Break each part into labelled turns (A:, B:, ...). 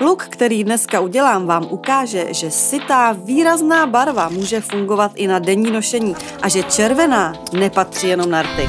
A: Luk, který dneska udělám, vám ukáže, že sitá výrazná barva může fungovat i na denní nošení a že červená nepatří jenom na rty.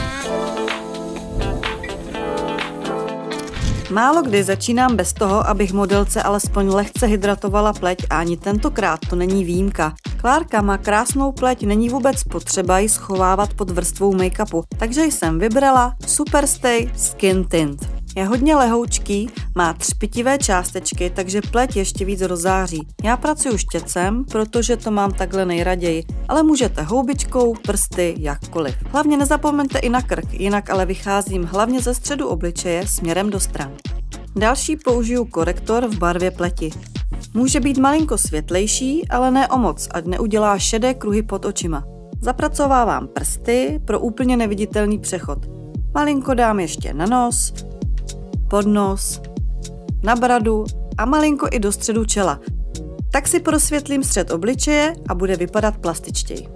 A: Málo kdy začínám bez toho, abych modelce alespoň lehce hydratovala pleť a ani tentokrát to není výjimka. Klárka má krásnou pleť, není vůbec potřeba ji schovávat pod vrstvou make-upu, takže jsem vybrala Superstay Skin Tint. Je hodně lehoučký, má třpitivé částečky, takže pleť ještě víc rozáří. Já pracuji štěcem, protože to mám takhle nejraději, ale můžete houbičkou, prsty, jakkoliv. Hlavně nezapomeňte i na krk, jinak ale vycházím hlavně ze středu obličeje směrem do stran. Další použiju korektor v barvě pleti. Může být malinko světlejší, ale ne o moc, ať neudělá šedé kruhy pod očima. Zapracovávám prsty pro úplně neviditelný přechod. Malinko dám ještě na nos, pod nos, na bradu a malinko i do středu čela. Tak si prosvětlím střed obličeje a bude vypadat plastičtěji.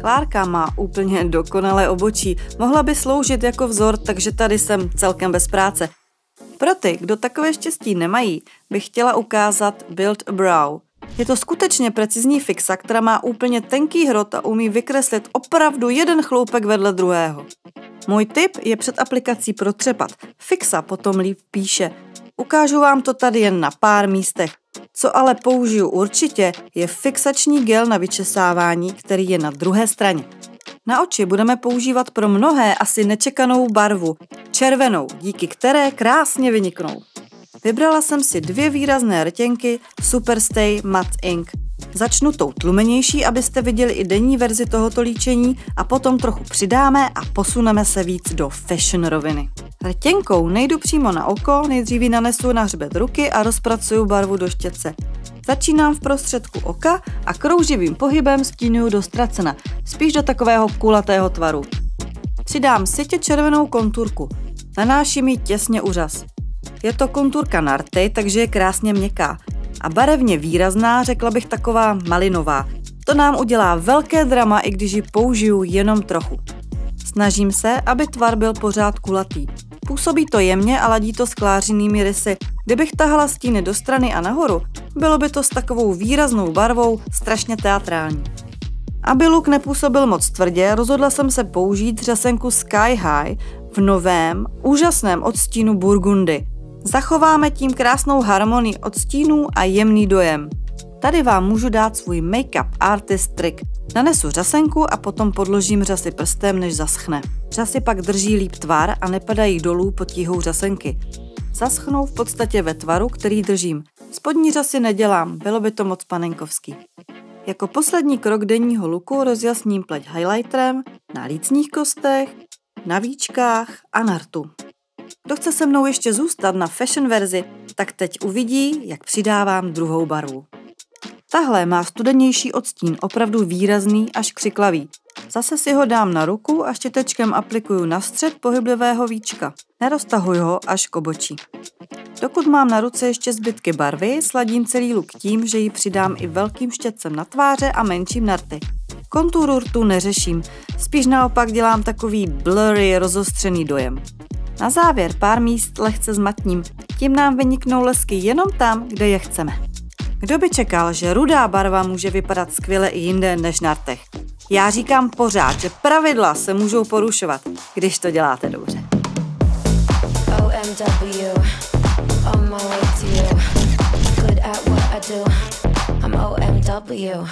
A: Klárka má úplně dokonalé obočí, mohla by sloužit jako vzor, takže tady jsem celkem bez práce. Pro ty, kdo takové štěstí nemají, bych chtěla ukázat Build a Brow. Je to skutečně precizní fixa, která má úplně tenký hrot a umí vykreslit opravdu jeden chloupek vedle druhého. Můj tip je před aplikací protřepat. Fixa potom líp píše. Ukážu vám to tady jen na pár místech. Co ale použiju určitě, je fixační gel na vyčesávání, který je na druhé straně. Na oči budeme používat pro mnohé asi nečekanou barvu, červenou, díky které krásně vyniknou. Vybrala jsem si dvě výrazné rtěnky Superstay Matte Ink. Začnu tou tlumenější, abyste viděli i denní verzi tohoto líčení a potom trochu přidáme a posuneme se víc do fashion roviny. Rtěnkou nejdu přímo na oko, nejdřív ji nanesu na hřbet ruky a rozpracuju barvu do štětce. Začínám v prostředku oka a krouživým pohybem stínuju do ztracena, spíš do takového kulatého tvaru. Přidám sitě červenou konturku. Nanáším ji těsně úřaz. Je to konturka narty, takže je krásně měkká. A barevně výrazná, řekla bych taková malinová. To nám udělá velké drama, i když ji použiju jenom trochu. Snažím se, aby tvar byl pořád kulatý. Působí to jemně a ladí to s klářinými rysy. Kdybych tahala stíny do strany a nahoru, bylo by to s takovou výraznou barvou strašně teatrální. Aby look nepůsobil moc tvrdě, rozhodla jsem se použít řasenku Sky High v novém, úžasném odstínu Burgundy. Zachováme tím krásnou harmonii odstínů a jemný dojem. Tady vám můžu dát svůj make-up artist trik. Nanesu řasenku a potom podložím řasy prstem, než zaschne. Řasy pak drží líp tvar a nepadají dolů pod tíhou řasenky. Zaschnou v podstatě ve tvaru, který držím. Spodní řasy nedělám, bylo by to moc panenkovský. Jako poslední krok denního luku rozjasním pleť highlighterem na lícních kostech, na víčkách a na rtu. Kdo chce se mnou ještě zůstat na fashion verzi, tak teď uvidí, jak přidávám druhou barvu. Tahle má studenější odstín, opravdu výrazný až křiklavý. Zase si ho dám na ruku a štětečkem aplikuju na střed pohyblivého víčka. Neroztahuji ho až k obočí. Dokud mám na ruce ještě zbytky barvy, sladím celý luk tím, že ji přidám i velkým štětcem na tváře a menším na rty. Konturu rtu neřeším, spíš naopak dělám takový blurry, rozostřený dojem. Na závěr pár míst lehce zmatním, tím nám vyniknou lesky jenom tam, kde je chceme. Kdo by čekal, že rudá barva může vypadat skvěle i jinde než na rtech? Já říkám pořád, že pravidla se můžou porušovat, když to děláte dobře. OMW, on my way to you. Good at what I do. I'm OMW.